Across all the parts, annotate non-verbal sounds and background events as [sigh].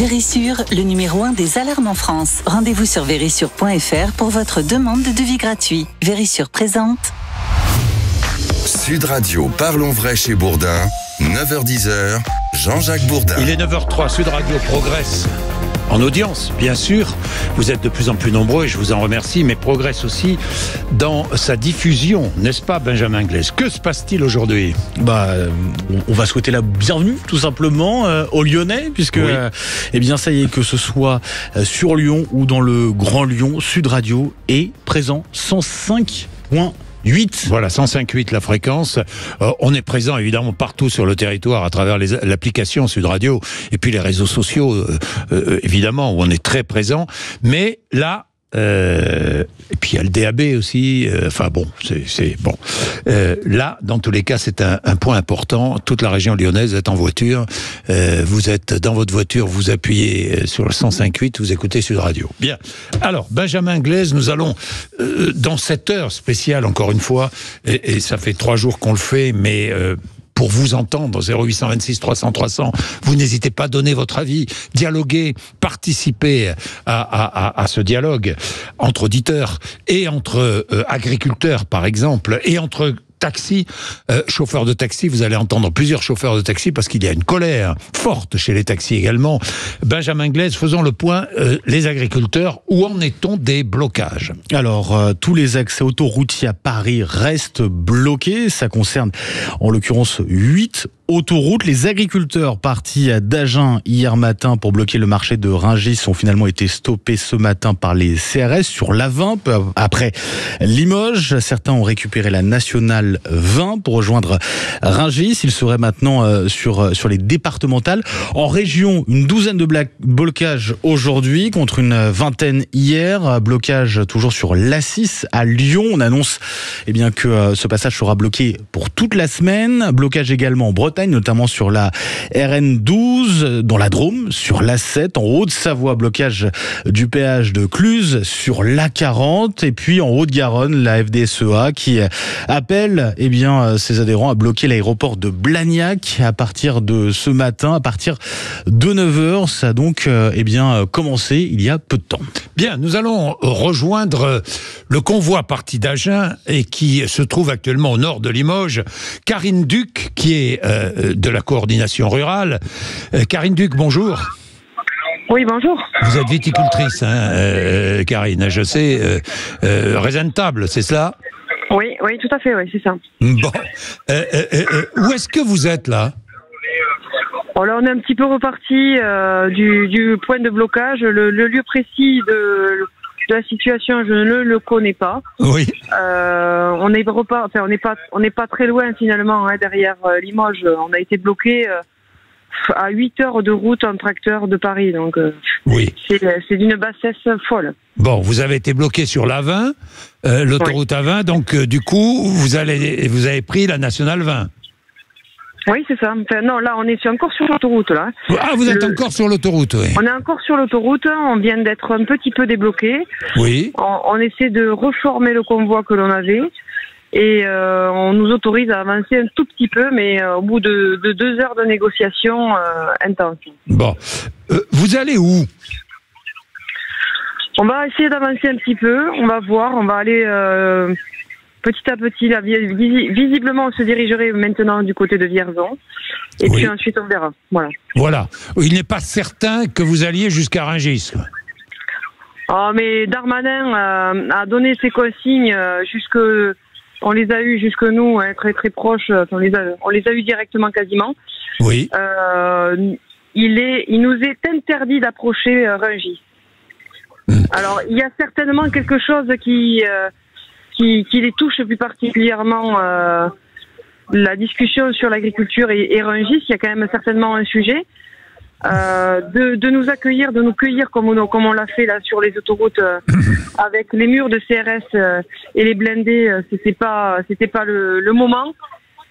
Vérissure, le numéro 1 des alarmes en France. Rendez-vous sur vérissure.fr pour votre demande de devis gratuit. Vérissure présente. Sud Radio, parlons vrai chez Bourdin, 9h10h, Jean-Jacques Bourdin. Il est 9h03, Sud Radio progresse. En audience, bien sûr, vous êtes de plus en plus nombreux et je vous en remercie, mais progresse aussi dans sa diffusion, n'est-ce pas, Benjamin Glaise Que se passe-t-il aujourd'hui? Bah, euh, on va souhaiter la bienvenue, tout simplement, euh, aux Lyonnais, puisque, Oui. euh, eh bien, ça y est, que ce soit sur Lyon ou dans le Grand Lyon, Sud Radio est présent 105.8. Voilà, 105.8 la fréquence. Euh, on est présent évidemment partout sur le territoire à travers l'application Sud Radio et puis les réseaux sociaux, euh, euh, évidemment, où on est très présent. Mais là, euh, et puis il y a le DAB aussi. euh, enfin bon, c'est bon. Euh, là, dans tous les cas, c'est un, un point important. Toute la région lyonnaise est en voiture. Euh, vous êtes dans votre voiture, vous appuyez euh, sur le 105.8, vous écoutez Sud Radio. Bien. Alors, Benjamin Glaise, nous allons euh, dans cette heure spéciale, encore une fois, et, et ça fait trois jours qu'on le fait, mais pour vous entendre, 0826 300 300, vous n'hésitez pas à donner votre avis, dialoguer, participer à, à- ce dialogue entre auditeurs et entre euh, agriculteurs, par exemple, et entre taxi, euh, chauffeurs de taxi, vous allez entendre plusieurs chauffeurs de taxi parce qu'il y a une colère forte chez les taxis également. Benjamin Glaise, faisons le point, euh, les agriculteurs, où en est-on des blocages? Alors, euh, tous les accès autoroutiers à Paris restent bloqués. Ça concerne, en l'occurrence, 8 autoroutes. Les agriculteurs partis à d'Agen hier matin pour bloquer le marché de Rungis ont finalement été stoppés ce matin par les CRS sur l'A20. Peu Après Limoges, certains ont récupéré la nationale 20 pour rejoindre Rungis. Ils seraient maintenant euh, sur, euh, sur les départementales. En région, une douzaine de blocages aujourd'hui contre une vingtaine hier. Blocage toujours sur l'A6 à Lyon. On annonce eh bien, que euh, ce passage sera bloqué pour toute la semaine. Blocage également en Bretagne, notamment sur la RN12, dans la Drôme, sur l'A7, en Haute-Savoie, blocage du péage de Cluse, sur l'A40, et puis en Haute-Garonne, la FDSEA qui appelle eh bien, ses adhérents à bloquer l'aéroport de Blagnac à partir de ce matin, à partir de 9h. Ça a donc euh, eh bien, commencé il y a peu de temps. Bien, nous allons rejoindre le convoi parti d'Agen et qui se trouve actuellement au nord de Limoges. Karine Duc, qui est euh, de la coordination rurale. Euh, Karine Duc, bonjour. Oui, bonjour. Vous êtes viticultrice, hein, euh, Karine, je sais. Euh, euh, raisin de table, c'est cela Oui, oui, tout à fait, oui, c'est ça. Bon. Euh, euh, euh, euh, où est-ce que vous êtes là Bon, là, on est un petit peu reparti euh, du, du point de blocage. Le, le lieu précis de la situation, je ne le connais pas. Oui. Euh, on est repart, enfin, on n'est pas, on n'est pas très loin finalement hein, derrière euh, Limoges. On a été bloqué euh, à 8 heures de route en tracteur de Paris, donc Oui. c'est, d'une bassesse folle. Bon, vous avez été bloqué sur l'A20, euh, l'autoroute A20, donc euh, du coup, vous, allez, vous avez pris la nationale 20. Oui, c'est ça. Enfin, non, là, on est encore sur l'autoroute là. Ah, vous êtes Le- encore sur l'autoroute, oui. On est encore sur l'autoroute. On vient d'être un petit peu débloqué. Oui. on, on essaie de reformer le convoi que l'on avait et euh, on nous autorise à avancer un tout petit peu, mais euh, au bout de, de deux heures de négociation euh, intense. Bon. Euh, vous allez où? On va essayer d'avancer un petit peu, on va voir, on va aller petit à petit. Là, visiblement, on se dirigerait maintenant du côté de Vierzon et Oui. puis ensuite on verra. Voilà. Voilà. Il n'est pas certain que vous alliez jusqu'à Rungis. Ah, mais Darmanin euh, a donné ses consignes euh, jusque. On les a eu jusque nous, hein, très très proches. euh, On les a, on les a directement quasiment. Oui. Euh, il est, il nous est interdit d'approcher euh, Rungis. Alors, il y a certainement quelque chose qui, euh, qui, les touche plus particulièrement. euh, la discussion sur l'agriculture et, et Rungis, il y a quand même certainement un sujet. Euh, de, nous accueillir, de nous cueillir comme on, l'a fait là sur les autoroutes euh, avec les murs de CRS et les blindés, c'était pas pas le, moment.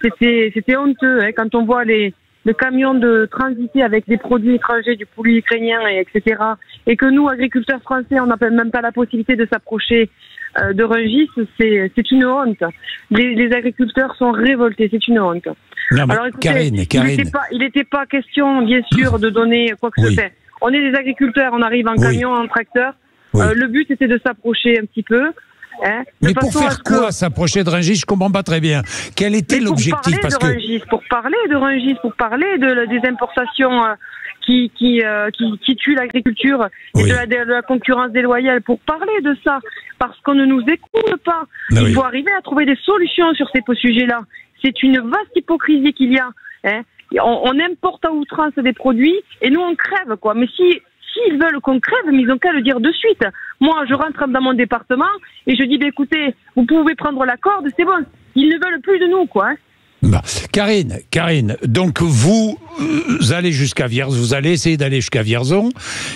C'était honteux hein, quand on voit les le camion de transiter avec des produits étrangers, du poulet ukrainien, et etc. Et que nous, agriculteurs français, on n'a même pas la possibilité de s'approcher de Rungis, c'est une honte. Les, les agriculteurs sont révoltés, c'est une honte. Non, Alors, écoutez, Karine, il Karine. n'était pas, il n'était pas question, bien sûr, de donner quoi que ce soit. on est des agriculteurs, on arrive en Oui. camion, en tracteur. Oui. Euh, le but c'était de s'approcher un petit peu. Hein, Mais pour faire quoi s'approcher de Rungis? Je comprends pas très bien. Quel était l'objectif? parler Parce de que Rungis, pour parler de Rungis, pour parler de, des importations euh, qui qui, euh, qui qui tuent l'agriculture et Oui. de, la, de la concurrence déloyale, pour parler de ça, parce qu'on ne nous écoute pas. Ben Il oui. faut arriver à trouver des solutions sur ces sujets-là. C'est une vaste hypocrisie qu'il y a. Hein. On, on importe à outrance des produits et nous on crève quoi. Mais si s'ils veulent qu'on crève, mais ils ont qu'à le dire de suite. Moi, je rentre dans mon département et je dis, bah, écoutez, vous pouvez prendre la corde, c'est bon. Ils ne veulent plus de nous, quoi. hein. Bah, Karine, Karine, donc vous euh, allez jusqu'à Vierzon, vous allez essayer d'aller jusqu'à Vierzon,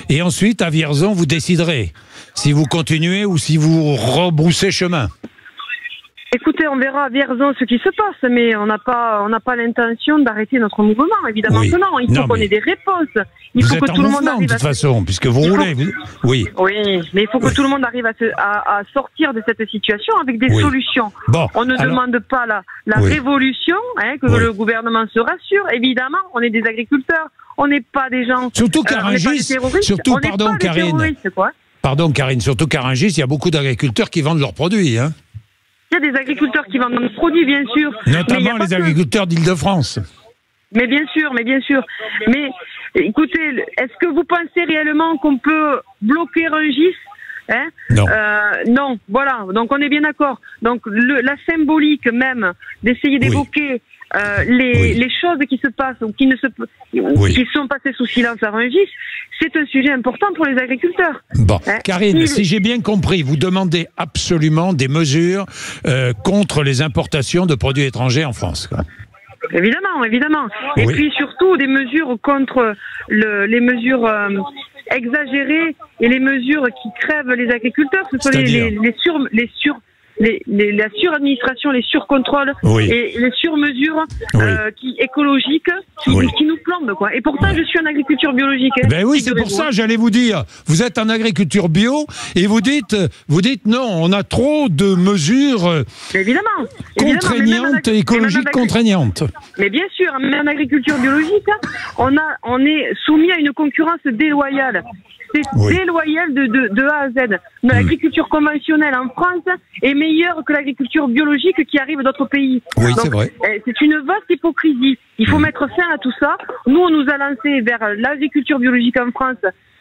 et ensuite à Vierzon vous déciderez si vous continuez ou si vous rebroussez chemin. Écoutez, on verra à Vierzon ce qui se passe, mais on n'a pas, on n'a pas l'intention d'arrêter notre mouvement, évidemment Oui. que non. Il faut qu'on mais- ait des réponses. Il vous faut êtes que en tout le monde mouvement de arrive à toute façon, puisque vous Il faut- roulez. vous- Oui. Oui, mais il faut que tout le monde arrive à, se- à, à sortir de cette situation avec des Oui. solutions. Bon, On ne alors- demande pas la, la révolution, hein, que le gouvernement se rassure. Évidemment, on est des agriculteurs, on n'est pas des gens. Surtout euh, on pas des terroristes, surtout, on pardon, pas des Karine. terroristes, quoi. Pardon, Karine, surtout Carangis, il y a beaucoup d'agriculteurs qui vendent leurs produits, hein, Il y a des agriculteurs qui vendent nos produits, bien sûr. notamment les que. agriculteurs d'Île-de-France. Mais bien sûr, mais bien sûr. Mais écoutez, est-ce que vous pensez réellement qu'on peut bloquer Rungis hein? Non. Euh, non, voilà. Donc on est bien d'accord. Donc le, la symbolique même d'essayer d'évoquer euh, les, Oui. les choses qui se passent ou qui ne se Oui. qui sont passées sous silence à Rungis, c'est un sujet important pour les agriculteurs. Bon, Hein, Karine, il- si j'ai bien compris, vous demandez absolument des mesures euh, contre les importations de produits étrangers en France. quoi. Évidemment, évidemment. Et puis surtout des mesures contre le, les mesures euh, exagérées et les mesures qui crèvent les agriculteurs. Ce sont les, les, les sur, les sur, les, les- la suradministration, les surcontrôles Oui. et les surmesures euh, qui écologiques qui, Oui. qui nous plombent quoi. Et pourtant, je suis en agriculture biologique. hein. Ben oui, c'est pour ça, j'allais vous dire. Vous êtes en agriculture bio et vous dites, vous dites non, on a trop de mesures euh, Évidemment. contraignantes, écologiques contraignantes. Mais bien sûr, mais en agriculture biologique, hein, on, a, on est soumis à une concurrence déloyale. C'est Oui. Hmm. déloyal de, de, de A à Z. L'agriculture conventionnelle en France est meilleure que l'agriculture biologique qui arrive d'autres pays. Oui, c'est vrai. Hmm. eh, C'est une vaste hypocrisie. Il faut mettre fin à tout ça. Nous, on nous a lancé vers l'agriculture biologique en France.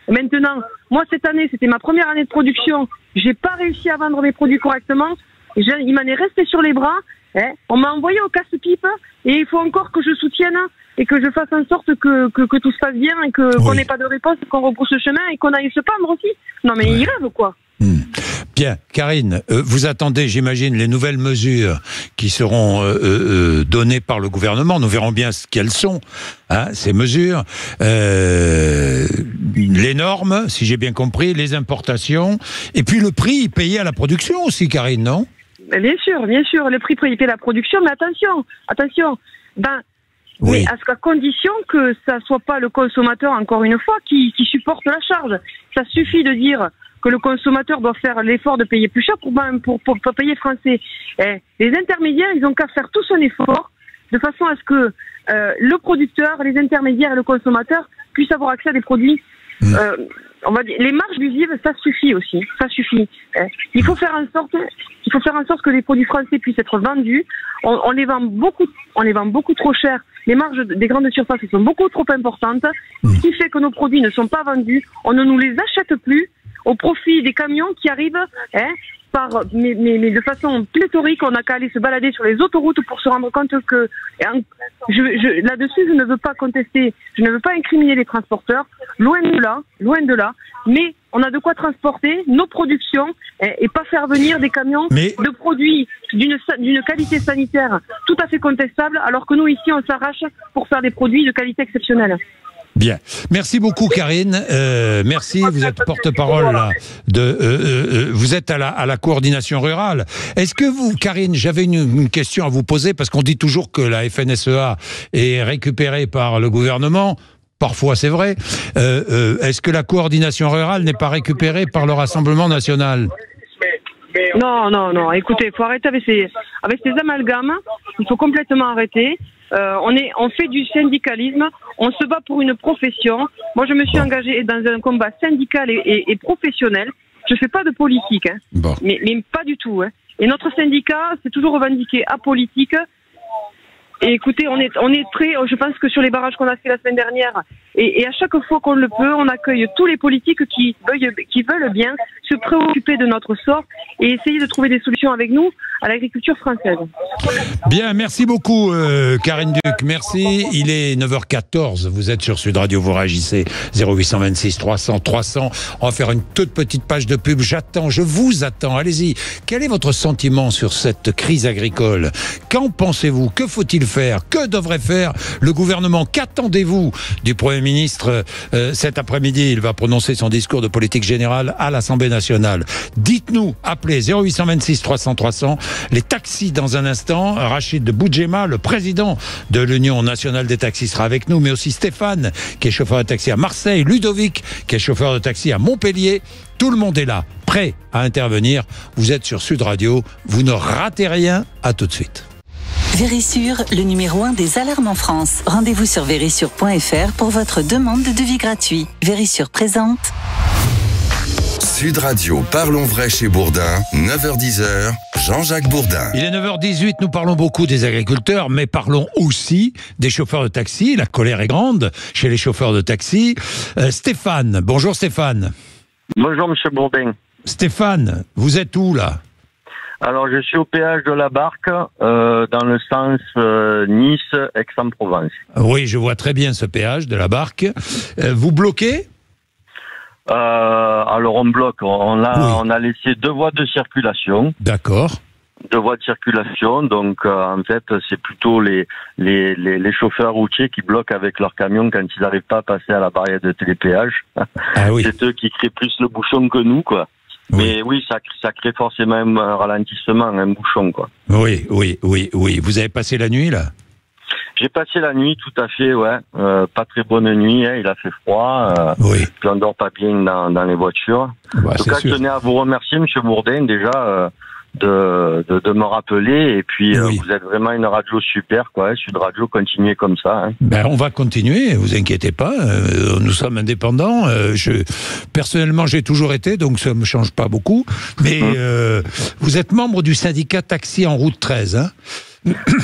Maintenant, moi, cette année, c'était ma première année de production. J'ai pas réussi à vendre mes produits correctement. Il m'en est resté sur les bras. hein. On m'a envoyé au casse-pipe et il faut encore que je soutienne et que je fasse en sorte que, que, que tout se passe bien et que qu'on n'ait pas de réponse, qu'on rebrousse le chemin et qu'on aille se pendre aussi. Non mais il rêve quoi. Bien, Karine, euh, vous attendez, j'imagine, les nouvelles mesures qui seront euh, euh, données par le gouvernement. Nous verrons bien ce qu'elles sont, hein, ces mesures. Les normes, si j'ai bien compris, les importations, et puis le prix payé à la production aussi, Karine, non? Bien sûr, bien sûr, le prix prédit la production, mais attention, attention. Ben, Oui. mais à ce qu'à condition que ça soit pas le consommateur, encore une fois, qui, qui supporte la charge. Ça suffit de dire que le consommateur doit faire l'effort de payer plus cher pour, ben, pour, pour, pour payer français. Eh, les intermédiaires, ils ont qu'à faire tout son effort de façon à ce que euh, le producteur, les intermédiaires et le consommateur puissent avoir accès à des produits. euh, on va dire, les marges abusives, ça suffit aussi, ça suffit. Eh, il faut faire en sorte, il faut faire en sorte que les produits français puissent être vendus. On, on les vend beaucoup, on les vend beaucoup trop cher. Les marges des grandes surfaces sont beaucoup trop importantes, ce qui fait que nos produits ne sont pas vendus. On ne nous les achète plus au profit des camions qui arrivent, hein, par, mais, mais, mais de façon pléthorique. On n'a qu'à aller se balader sur les autoroutes pour se rendre compte que, en- je, je, là-dessus, je ne veux pas contester, je ne veux pas incriminer les transporteurs, loin de là, loin de là. Mais on a de quoi transporter nos productions et, et pas faire venir des camions Mais- de produits d'une d'une qualité sanitaire tout à fait contestable, alors que nous ici on s'arrache pour faire des produits de qualité exceptionnelle. Bien. Merci beaucoup, Karine. Euh, merci. Vous êtes porte-parole là, de. euh, euh, euh, vous êtes à la, à la coordination rurale. Est-ce que vous, Karine, j'avais une, une question à vous poser parce qu'on dit toujours que la FNSEA est récupérée par le gouvernement. Parfois, c'est vrai. Euh, euh, Est-ce que la coordination rurale n'est pas récupérée par le Rassemblement national? Non, non, non. Écoutez, faut arrêter avec ces, avec ces amalgames, il faut complètement arrêter. Euh, on, est, on fait du syndicalisme, on se bat pour une profession. Moi, je me suis engagée dans un combat syndical et, et, professionnel. Je fais pas de politique, hein. mais, mais, pas du tout. Hein. Et notre syndicat, c'est toujours revendiqué apolitique et écoutez, on est, on est très, je pense que sur les barrages qu'on a fait la semaine dernière, et, à chaque fois qu'on le peut, on accueille tous les politiques qui veulent, qui veulent bien se préoccuper de notre sort et essayer de trouver des solutions avec nous à l'agriculture française. Bien, merci beaucoup euh, Karine Duc, merci. Il est 9h14, vous êtes sur Sud Radio, vous réagissez 0826 300 300. On va faire une toute petite page de pub. J'attends, je vous attends, allez-y. Quel est votre sentiment sur cette crise agricole? Qu'en pensez-vous? Que faut-il faire Que devrait faire le gouvernement? Qu'attendez-vous du Premier ministre euh, cet après-midi? Il va prononcer son discours de politique générale à l'Assemblée nationale. Dites-nous, appelez 0826 300 300. Les taxis dans un instant. Rachid Boudjema, le président de l'Union nationale des taxis, sera avec nous, mais aussi Stéphane, qui est chauffeur de taxi à Marseille, Ludovic, qui est chauffeur de taxi à Montpellier. Tout le monde est là, prêt à intervenir. Vous êtes sur Sud Radio. Vous ne ratez rien. À tout de suite. Vérissure, le numéro 1 des alarmes en France. Rendez-vous sur vérissure.fr pour votre demande de devis gratuit. Vérissure présente. Sud Radio, parlons vrai chez Bourdin, 9h10h, Jean-Jacques Bourdin. Il est 9h18, nous parlons beaucoup des agriculteurs, mais parlons aussi des chauffeurs de taxi. La colère est grande chez les chauffeurs de taxi. Euh, Stéphane, bonjour Stéphane. Bonjour Monsieur Bourdin. Stéphane, vous êtes où là? Alors, je suis au péage de la Barque, euh, dans le sens euh, Nice-Aix-en-Provence. Oui, je vois très bien ce péage de la Barque. Euh, vous bloquez? Alors, on bloque. On a, on a laissé deux voies de circulation. D'accord. Deux voies de circulation. Donc, en fait, c'est plutôt les, les, les, chauffeurs routiers qui bloquent avec leur camion quand ils n'arrivent pas à passer à la barrière de télépéage. Ah oui. [laughs] c'est eux qui créent plus le bouchon que nous, quoi. Mais oui, ça, ça crée forcément un ralentissement, un bouchon, quoi. Oui, oui, oui, oui. Vous avez passé la nuit, là? J'ai passé la nuit, tout à fait, ouais. Euh, pas très bonne nuit, hein, il a fait froid. Euh, oui. Puis on dort pas bien dans, dans les voitures. Bah, en tout cas, je tenais à vous remercier, Monsieur Bourdin, déjà. Euh, de, de, de, me rappeler. Et puis, euh, vous êtes vraiment une radio super, quoi. Sud Radio, continuez comme ça. Hein. Ben, on va continuer, vous inquiétez pas. Euh, nous sommes indépendants. Euh, je, personnellement, j'ai toujours été, donc ça me change pas beaucoup. Mais hum. vous êtes membre du syndicat Taxi en route 13, hein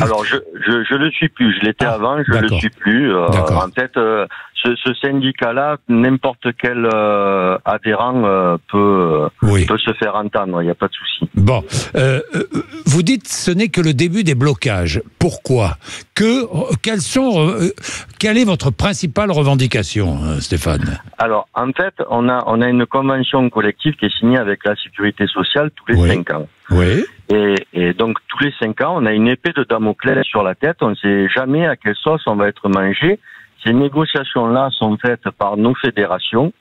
Alors, je, je, je le suis plus. Je l'étais ah, avant, je le suis plus. Euh, en fait, euh, ce, ce syndicat-là, n'importe quel euh, adhérent euh, peut, peut se faire entendre. Il n'y a pas de souci. Bon, vous dites ce n'est que le début des blocages. Pourquoi? Que quelles sont Quelle est votre principale revendication, Stéphane? Alors, en fait, on a on a une convention collective qui est signée avec la sécurité sociale tous les cinq ans. Oui. Et, et, donc tous les cinq ans, on a une épée de Damoclès sur la tête. On ne sait jamais à quelle sauce on va être mangé. Ces négociations-là sont faites par nos fédérations.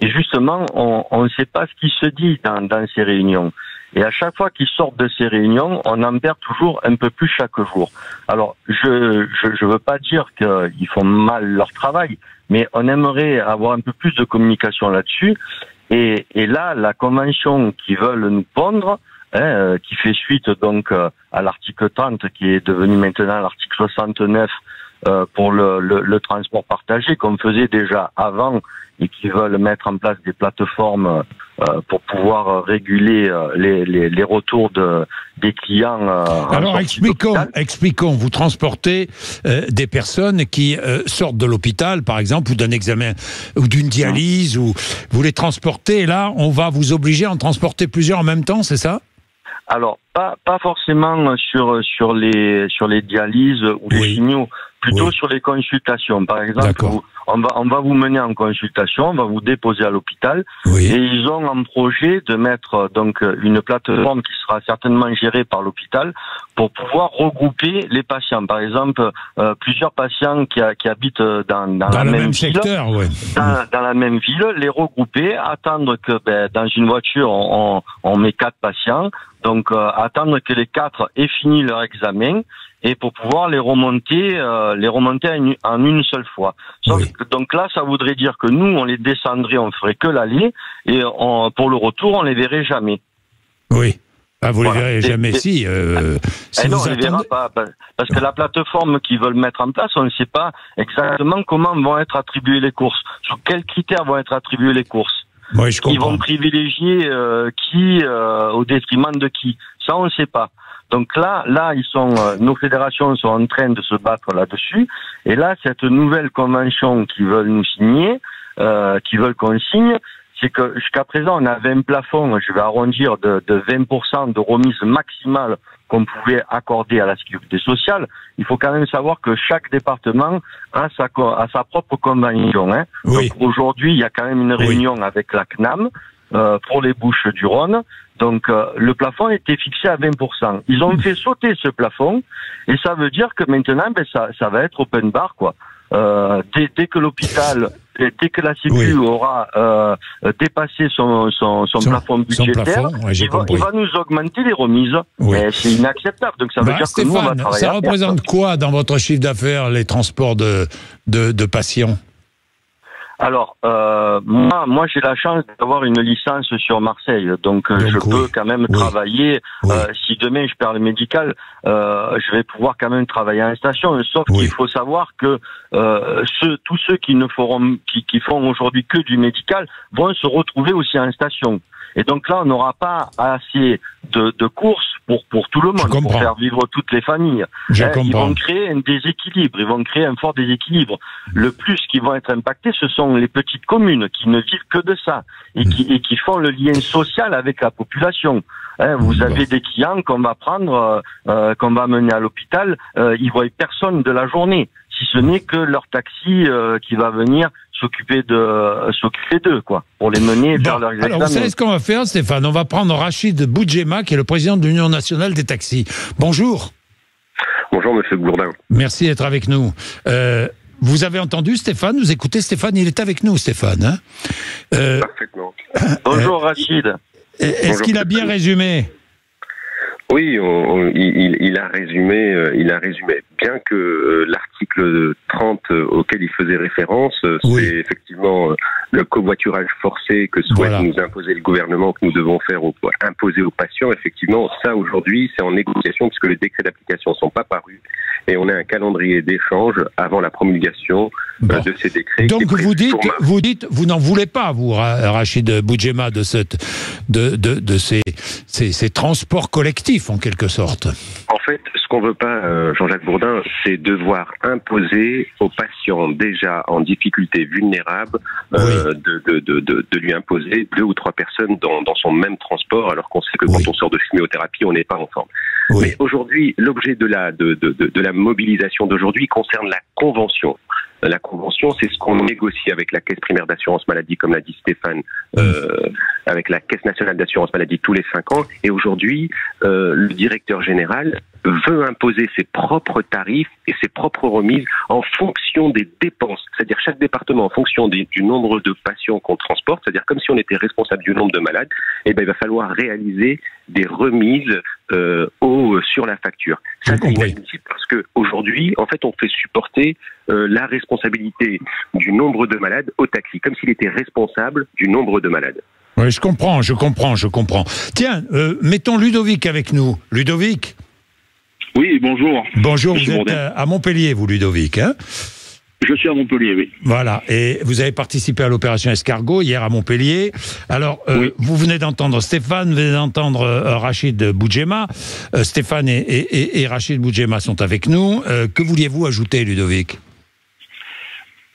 Et justement, on ne sait pas ce qui se dit dans, dans ces réunions. Et à chaque fois qu'ils sortent de ces réunions, on en perd toujours un peu plus chaque jour. Alors, je ne je, veux pas dire qu'ils font mal leur travail, mais on aimerait avoir un peu plus de communication là-dessus. Et, et là, la convention qu'ils veulent nous pondre, Hein, euh, qui fait suite donc euh, à l'article 30 qui est devenu maintenant l'article 69 euh, pour le, le, le, transport partagé qu'on faisait déjà avant et qui veulent mettre en place des plateformes euh, pour pouvoir réguler les, les, les, retours de, des clients. Alors expliquons, expliquons, vous transportez des personnes qui sortent de l'hôpital par exemple ou d'un examen ou d'une dialyse ou vous les transportez et là on va vous obliger à en transporter plusieurs en même temps, c'est ça? Alors, pas, pas forcément sur, sur, les, sur les dialyses ou les signaux, plutôt sur les consultations. Par exemple, on, va, on va vous mener en consultation, on va vous déposer à l'hôpital, et ils ont un projet de mettre donc une plateforme qui sera certainement gérée par l'hôpital pour pouvoir regrouper les patients. Par exemple, euh, plusieurs patients qui, qui habitent dans, dans, la même, ville, dans, dans, la même ville, les regrouper, attendre que ben, dans une voiture on, on met quatre patients, donc euh, attendre que les quatre aient fini leur examen et pour pouvoir les remonter, euh, les remonter en une, seule fois. donc là, ça voudrait dire que nous, on les descendrait, on ferait que l'aller et on, pour le retour, on les verrait jamais. Oui. Ah, vous ne Voilà. les verrez jamais si. euh, si Eh non, on les verra pas, pa- parce que la plateforme qu'ils veulent mettre en place, on ne sait pas exactement comment vont être attribuées les courses, sur quels critères vont être attribuées les courses. Oui, je Ils comprends. vont privilégier euh, qui euh, au détriment de qui? Ça, on ne sait pas. Donc là, là, ils sont, euh, nos fédérations sont en train de se battre là-dessus. Et là, cette nouvelle convention qu'ils veulent nous signer, euh, qu'ils veulent qu'on signe, c'est que jusqu'à présent, on avait un plafond, je vais arrondir, de, de 20% de remise maximale qu'on pouvait accorder à la sécurité sociale. Il faut quand même savoir que chaque département a sa, a sa propre convention. Hein. Oui. Donc aujourd'hui, il y a quand même une Oui. réunion avec la CNAM euh, pour les Bouches du Rhône. Donc euh, le plafond était fixé à 20%. Ils ont fait sauter ce plafond et ça veut dire que maintenant, ben, ça, ça va être open bar quoi. Euh, dès, dès que l'hôpital, [laughs] dès que la Sécu Oui. aura euh, dépassé son, son, son, Son- plafond son budgétaire, plafond, ouais, j'ai il, va, compris. il va nous augmenter les remises. Oui. C'est inacceptable. Donc ça veut Bah, dire que nous, on va travailler ça représente quoi dans votre chiffre d'affaires les transports de, de, de patients? Alors, euh, moi, moi j'ai la chance d'avoir une licence sur Marseille, donc, euh, Donc, je oui. peux quand même Oui. travailler. Oui. Euh, si demain je perds le médical, euh, je vais pouvoir quand même travailler en station. Sauf qu'il faut savoir que euh, ceux, tous ceux qui ne feront, qui, qui font aujourd'hui que du médical, vont se retrouver aussi en station. Et donc là, on n'aura pas assez de, de courses pour pour tout le monde, pour faire vivre toutes les familles. Je Hein, ils vont créer un déséquilibre, ils vont créer un fort déséquilibre. Le plus qui vont être impactés, ce sont les petites communes qui ne vivent que de ça et qui, et qui font le lien social avec la population. Hein, vous Bon. avez des clients qu'on va prendre, euh, euh, qu'on va mener à l'hôpital, euh, ils voient personne de la journée, si ce n'est que leur taxi euh, qui va venir s'occuper de euh, s'occuper d'eux, quoi, pour les mener vers Bon, leurs alors, vous savez ce qu'on va faire, Stéphane? On va prendre Rachid Boudjema, qui est le président de l'Union nationale des taxis. Bonjour. Bonjour Monsieur Gourdin. Merci d'être avec nous. Euh, vous avez entendu Stéphane? Vous écoutez Stéphane? Il est avec nous, Stéphane. hein? Euh, Parfaitement. Bonjour Rachid. Est-ce qu'il a bien résumé? Oui, on- on- il, il- a résumé, euh, il a résumé. Bien que euh, l'article 30 euh, auquel il faisait référence, Oui. c'est effectivement le covoiturage forcé que souhaite Voilà. nous imposer le gouvernement, que nous devons faire au- imposer aux patients. Effectivement, ça aujourd'hui, c'est en négociation puisque les décrets d'application sont pas parus et on a un calendrier d'échange avant la promulgation Bon. de ces décrets. Donc vous dites, vous dites, vous n'en voulez pas, vous, Ra- Rachid Boudjema, de cette, de, de, de ces, ces, ces transports collectifs, en quelque sorte. En fait, ce qu'on veut pas, euh, Jean-Jacques Bourdin, c'est devoir imposer aux patients déjà en difficulté vulnérable euh, de, lui imposer deux ou trois personnes dans, dans son même transport, alors qu'on sait que Oui. quand on sort de chimiothérapie, on n'est pas en forme. Oui. Mais aujourd'hui, l'objet de la, de, de, de, de la mobilisation d'aujourd'hui concerne la convention. La convention, c'est ce qu'on négocie avec la caisse primaire d'assurance maladie, comme l'a dit Stéphane, euh, avec la caisse nationale d'assurance maladie tous les cinq ans. Et aujourd'hui, euh, le directeur général veut imposer ses propres tarifs et ses propres remises en fonction des dépenses. C'est-à-dire chaque département en fonction des- du nombre de patients qu'on transporte. C'est-à-dire comme si on était responsable du nombre de malades. Et ben il va falloir réaliser des remises euh, au, sur la facture. Ça, c'est inadmissible parce que aujourd'hui, en fait, on fait supporter euh, la responsabilité du nombre de malades au taxi, comme s'il était responsable du nombre de malades. Oui, je comprends, je comprends, je comprends. Tiens, euh, mettons Ludovic avec nous. Ludovic, Oui, bonjour. bonjour, Monsieur vous êtes euh, à Montpellier, vous, Ludovic. Hein? Je suis à Montpellier, oui. Voilà, et vous avez participé à l'opération Escargot hier à Montpellier. Alors, euh, Oui. vous venez d'entendre Stéphane, vous venez d'entendre euh, Rachid Boudjema. Euh, Stéphane et, et, et- et Rachid Boudjema sont avec nous. Euh, que vouliez-vous ajouter, Ludovic?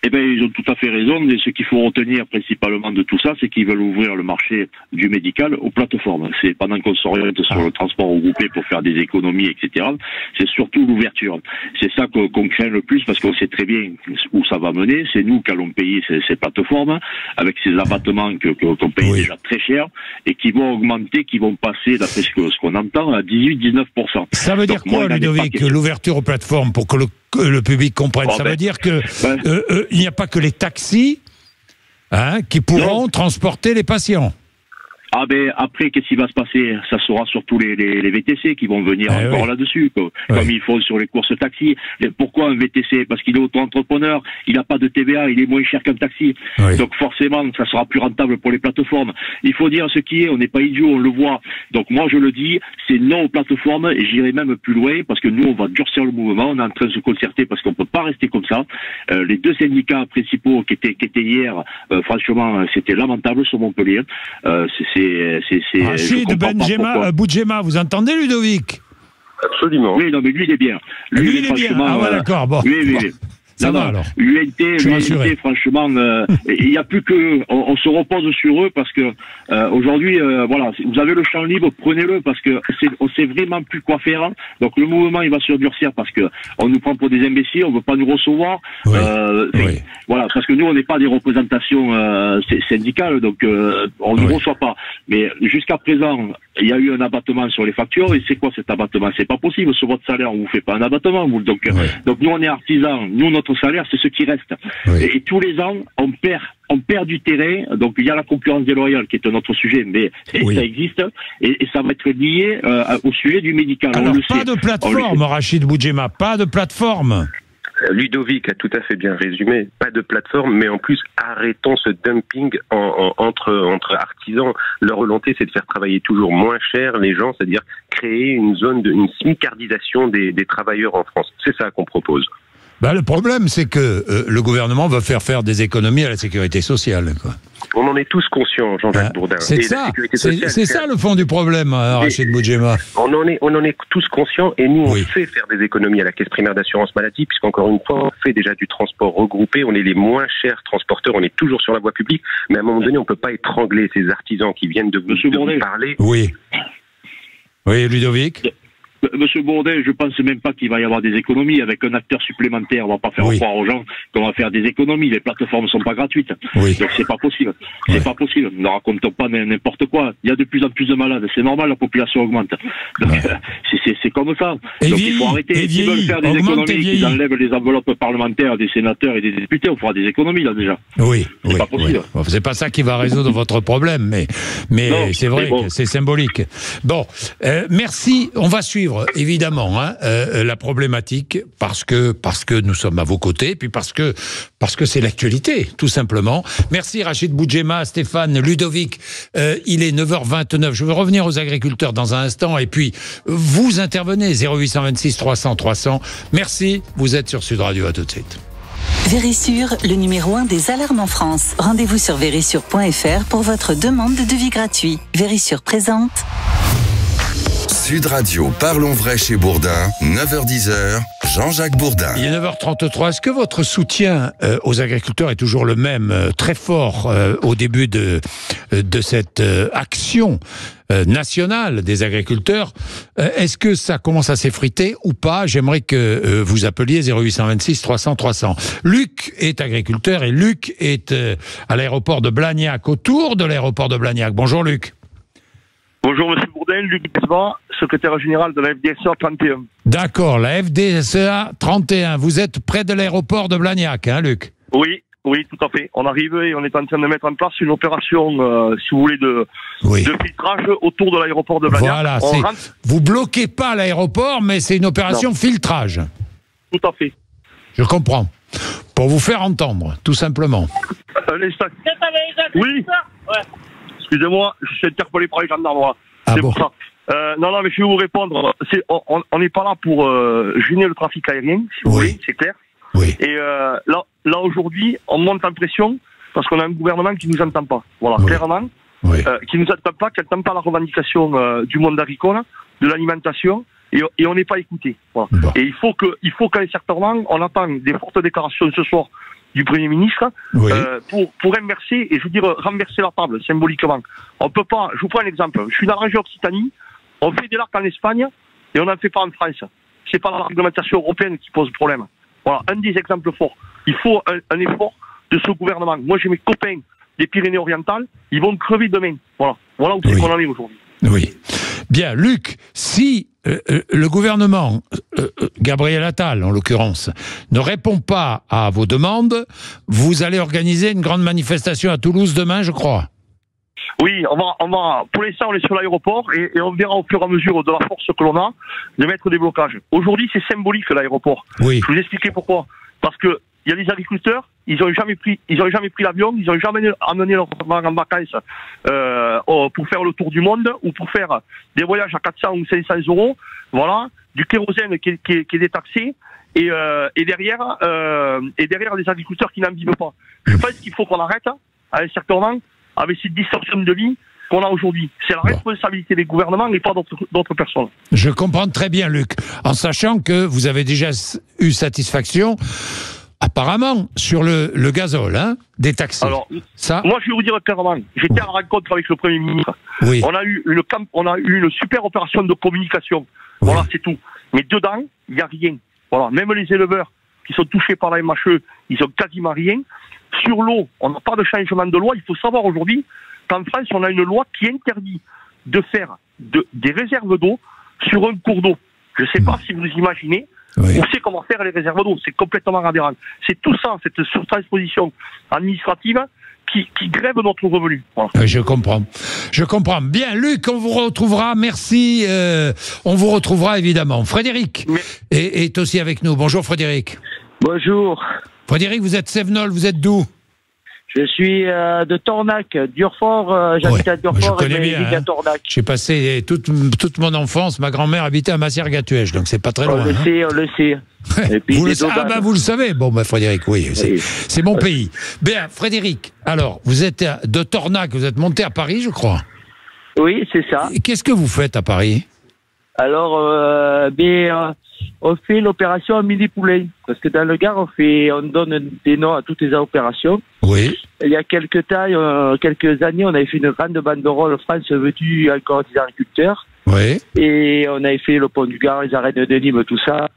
Eh bien, ils ont tout à fait raison. Et ce qu'il faut retenir principalement de tout ça, c'est qu'ils veulent ouvrir le marché du médical aux plateformes. C'est pendant qu'on s'oriente sur Ah. le transport regroupé pour faire des économies, etc. C'est surtout l'ouverture. C'est ça qu'on craint le plus parce qu'on sait très bien où ça va mener. C'est nous qui allons payer ces, ces plateformes avec ces abattements que qu'on paye Oui. déjà très cher et qui vont augmenter, qui vont passer, d'après ce qu'on entend, à 18-19%. Ça veut dire Donc, moi, quoi, pas Ludovic, l'ouverture aux plateformes pour que le, que le public comprenne? Oh, Ça ben, veut dire que ben, euh, euh, il n'y a pas que les taxis hein, qui pourront transporter les patients. Ah ben après, qu'est-ce qui va se passer? Ça sera surtout les, les, les VTC qui vont venir Eh encore oui. là-dessus, quoi. Ouais. comme ils font sur les courses taxi. Pourquoi un VTC Parce qu'il est auto-entrepreneur, il n'a pas de TVA, il est moins cher qu'un taxi. Oui. Donc forcément, ça sera plus rentable pour les plateformes. Il faut dire ce qui est, on n'est pas idiot, on le voit. Donc moi je le dis, c'est non aux plateformes et j'irai même plus loin parce que nous on va durcir le mouvement, on est en train de se concerter parce qu'on peut pas rester comme ça. Euh, les deux syndicats principaux qui étaient qui étaient hier, euh, franchement, c'était lamentable sur Montpellier. Euh, c'est c'est c'est c'est- je Rachid pas Benjema, euh, Boudjema, vous entendez Ludovic? Absolument. Oui, non mais lui il est bien. Lui, il est bien. Ah ouais, euh, d'accord, bon. Oui, oui. Oui. [laughs] Ça Non, va non, alors. UNT. UNT, franchement, euh, il n'y a plus que, on, on se repose sur eux parce que euh, aujourd'hui, euh, voilà, vous avez le champ libre, prenez-le parce que on sait vraiment plus quoi faire. hein. Donc le mouvement, il va se durcir parce que on nous prend pour des imbéciles, on veut pas nous recevoir. Oui. Euh, Oui. Voilà, parce que nous, on n'est pas des représentations euh, sy- syndicales, donc euh, on ne Oui. reçoit pas. Mais jusqu'à présent, il y a eu un abattement sur les factures. Et c'est quoi cet abattement? C'est pas possible. Sur votre salaire, on vous fait pas un abattement. Vous. Donc, euh, donc nous, on est artisans. Nous, notre salaire, c'est ce qui reste. Et, et tous les ans, on perd. On perd du terrain, donc il y a la concurrence déloyale qui est un autre sujet, mais Oui. ça existe et, et ça va être lié euh, au sujet du médical. Alors, on le pas sait. de le plateforme. Rachid Boudjema, pas de plateforme. Ludovic a tout à fait bien résumé. Pas de plateforme, mais en plus, arrêtons ce dumping en- en- entre, entre artisans. Leur volonté, c'est de faire travailler toujours moins cher les gens, c'est-à-dire créer une zone de, une smicardisation des, des travailleurs en France. C'est ça qu'on propose. Bah, le problème, c'est que euh, le gouvernement va faire faire des économies à la sécurité sociale. Quoi. On en est tous conscients, Jean-Jacques Hein, Bourdin. c'est ça, c'est ça le fond du problème, hein, Rachid Boudjema. On en est, on en est tous conscients et nous, on Oui. fait faire des économies à la caisse primaire d'assurance maladie, puisqu'encore une fois, on fait déjà du transport regroupé, on est les moins chers transporteurs, on est toujours sur la voie publique, mais à un moment donné, on peut pas étrangler ces artisans qui viennent de vous, de parler. Oui. Oui, Ludovic? Monsieur Bourdet, je pense même pas qu'il va y avoir des économies avec un acteur supplémentaire. On va pas faire Oui. croire aux gens qu'on va faire des économies. Les plateformes sont pas gratuites. Oui. Donc c'est pas possible. C'est Ouais. pas possible. Ne racontons pas n'importe quoi. Il y a de plus en plus de malades. C'est normal, la population augmente. Donc Ouais. [laughs] c'est- c'est c'est comme ça. Et Donc il faut arrêter. S'ils veulent faire des économies, qu'ils enlèvent les enveloppes parlementaires des sénateurs et des députés, on fera des économies là déjà. Oui, oui, pas possible. Bon, c'est pas ça qui va résoudre votre problème, mais, c'est vrai bon. c'est symbolique. Bon, euh, merci. On va évidemment hein, euh, la problématique parce que parce que nous sommes à vos côtés, puis parce que parce que c'est l'actualité, tout simplement. Merci Rachid Boudjema, Stéphane, Ludovic. Euh, il est 9h29. Je veux revenir aux agriculteurs dans un instant, et puis vous intervenez 0826 300 300. Merci. Vous êtes sur Sud Radio. À tout de suite. Vérissure, le numéro 1 des alarmes en France. Rendez-vous sur vérissure.fr pour votre demande de devis gratuit. Vérissure présente. Sud Radio, parlons vrai chez Bourdin, 9h10h, Jean-Jacques Bourdin. Il est 9h33. Est-ce que votre soutien euh, aux agriculteurs est toujours le même, euh, très fort euh, au début de, euh, de cette euh, action euh, nationale des agriculteurs Est-ce que ça commence à s'effriter ou pas? J'aimerais que vous appeliez 0826 300 300. Luc est agriculteur et Luc est à l'aéroport de Blagnac, autour de l'aéroport de Blagnac. Bonjour Luc. Bonjour Monsieur Bourdin, Luc Bisbon, secrétaire général de la FDSA 31. D'accord, la FDSEA 31. Vous êtes près de l'aéroport de Blagnac, hein Luc? Oui, oui, tout à fait. On arrive et on est en train de mettre en place une opération, euh, si vous voulez, de, Oui. de filtrage autour de l'aéroport de Blagnac. Voilà, on rentre vous bloquez pas l'aéroport, mais c'est une opération filtrage. tout à fait. Je comprends. Pour vous faire entendre, tout simplement. Oui. Excusez-moi, je suis interpellé par les gendarmes. Ah c'est bon pour ça. Euh, non, non, mais je vais vous répondre. C'est- on- n'est pas là pour euh, gêner le trafic aérien, si vous Oui. voulez, c'est clair. Oui. Et euh, là, là aujourd'hui, on monte en pression parce qu'on a un gouvernement qui nous entend pas. Voilà, Oui. clairement. Oui. qui nous entend pas, qui n'entend pas la revendication du monde agricole, de l'alimentation, et, et on n'est pas écouté. Voilà. Bon. Et il faut que, il faut qu'à un certain moment, on attend des fortes déclarations ce soir du Premier ministre Oui. euh, pour, pour inverser, et je veux dire renverser la table symboliquement. On peut pas, je vous prends un exemple, je suis dans la région Occitanie, on fait des lacs en Espagne, et on n'en fait pas en France. C'est pas la réglementation européenne qui pose problème. Voilà, un des exemples forts. Il faut un, un effort de ce gouvernement. Moi, j'ai mes copains des Pyrénées-Orientales, ils vont crever demain. Voilà, voilà où c'est Oui. qu'on en est aujourd'hui. Oui. Bien, Luc, si euh, euh, le gouvernement, euh, euh, Gabriel Attal en l'occurrence, ne répond pas à vos demandes, vous allez organiser une grande manifestation à Toulouse demain, je crois. Oui, on va, on va, pour l'instant, on est sur l'aéroport et, et on verra au fur et à mesure de la force que l'on a de mettre des blocages. Aujourd'hui, c'est symbolique l'aéroport. Oui. Je vous expliquer pourquoi. Parce que il y a des agriculteurs, ils n'ont jamais pris, ils ont jamais pris l'avion, ils n'ont jamais amené leur enfants en vacances euh, pour faire le tour du monde ou pour faire des voyages à 400 ou 500 euros. Voilà, du kérosène qui est, qui est, qui est détaxé et, euh, et derrière euh, et derrière les agriculteurs qui n'en vivent pas. Je pense qu'il faut qu'on arrête hein, à un certain moment avec cette distorsion de vie qu'on a aujourd'hui. C'est la responsabilité des gouvernements et pas d'autres personnes. Je comprends très bien, Luc, en sachant que vous avez déjà eu satisfaction, apparemment, sur le, le gazole, hein, des taxis. Alors, ça, moi, je vais vous dire clairement, j'étais la rencontre avec le Premier ministre. oui, On a eu une camp- on a eu une super opération de communication. Voilà, c'est tout. Mais dedans, il n'y a rien. Voilà, même les éleveurs qui sont touchés par la MHE, ils ont quasiment rien. Sur l'eau, on n'a pas de changement de loi. Il faut savoir aujourd'hui qu'en France, on a une loi qui interdit de faire de- des réserves d'eau sur un cours d'eau. Je ne sais pas si vous imaginez. Oui. On sait comment faire les réserves d'eau. C'est complètement aberrant. C'est tout ça, cette surtransposition administrative, qui, qui grève notre revenu. Voilà. Oui, Je comprends. Je comprends. Bien, Luc, on vous retrouvera. Merci. euh, on vous retrouvera évidemment. Frédéric est, est aussi avec nous. Bonjour Frédéric. Bonjour, Frédéric, vous êtes Sévenol, vous êtes d'où? Je suis euh, de Tornac, Durfort, euh, j'habite Ouais, à Durfort je et connais bien, à hein. Tornac. J'ai passé toute, toute mon enfance, ma grand-mère habitait à Massière-Gatuèche, donc c'est pas très On loin. le hein. sait, on le sait. Et puis vous, le, des sa- ah domanes. bah, vous le savez. Bon, bah, Frédéric, oui, c'est Oui. mon pays. Bien, Frédéric, alors, vous êtes de Tornac, vous êtes monté à Paris, je crois. Oui, c'est ça. Qu'est-ce que vous faites à Paris? Alors, euh, ben, euh, on fait l'opération midi poulet. Parce que dans le Gard, on fait, on donne des noms à toutes les opérations. Oui. Il y a quelques temps, euh, quelques années, on avait fait une grande banderole France venue encore des agriculteurs. Oui. Et on avait fait le pont du Gard, les arènes de Nîmes, tout ça.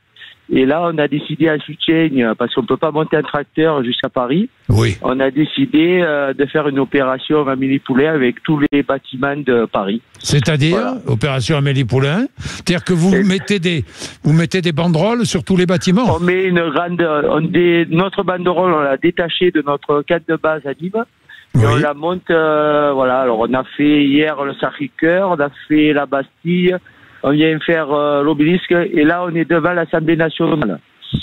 Et là, on a décidé en soutien, euh, parce qu'on peut pas monter un tracteur jusqu'à Paris, Oui. on a décidé euh, de faire une opération à mini poulet avec tous les bâtiments de Paris. C'est-à-dire, Voilà. opération Amélie Poulain, c'est-à-dire que vous Et- mettez des, vous mettez des banderoles sur tous les bâtiments. On met une grande, on dé- notre banderole, on l'a détachée de notre cadre de base à Nîmes. Et on la monte, euh, voilà. Alors on a fait hier le Sacré-Cœur, on a fait la Bastille, on vient faire euh, l'obélisque, et là on est devant l'Assemblée nationale.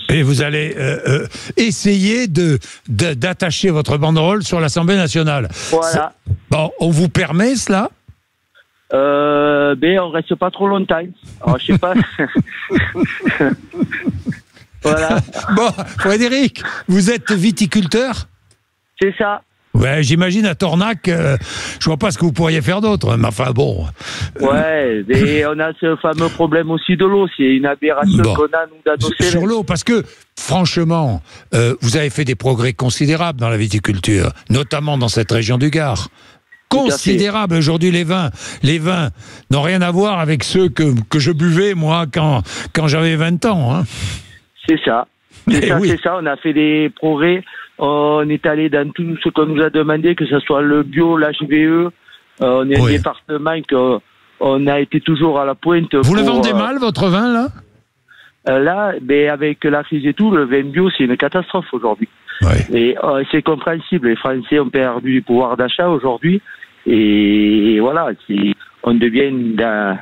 Et vous allez euh, euh, essayer de d'attacher votre banderole sur l'Assemblée nationale. Voilà. Bon, on vous permet cela? Euh, ben on reste pas trop longtemps. Alors je sais pas. [laughs] voilà, Bon, Frédéric, vous êtes viticulteur? C'est ça. Ouais, j'imagine à Tornac, euh, je vois pas ce que vous pourriez faire d'autre. Mais enfin bon, Ouais, et [laughs] on a ce fameux problème aussi de l'eau. C'est une aberration Bon. qu'on a, nous, sur l'eau, parce que franchement, euh, vous avez fait des progrès considérables dans la viticulture, notamment dans cette région du Gard. Considérable. Aujourd'hui, les vins, les vins n'ont rien à voir avec ceux que, que je buvais moi quand quand j'avais 20 ans. hein. C'est ça. C'est ça, oui. c'est ça. On a fait des progrès. On est allé dans tout ce qu'on nous a demandé, que ce soit le bio, l'HVE. Euh, on est Oui. un département que on a été toujours à la pointe. Vous le vendez euh, mal votre vin là? Euh, Là, ben, avec la crise et tout, le vin bio, c'est une catastrophe aujourd'hui. Ouais. Et euh, c'est compréhensible. Les Français ont perdu du pouvoir d'achat aujourd'hui. Et, voilà, c'est- on devient dans-